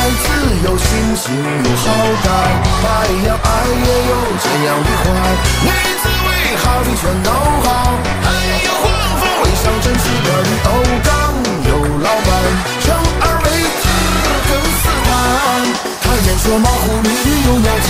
自由，心情有好歹，太阳爱也有这样的坏。女子为好的全都好，还有黄蜂尾上针刺的绿欧刚有老板，生而为子更死板。他言说马虎女女有鸟鸡，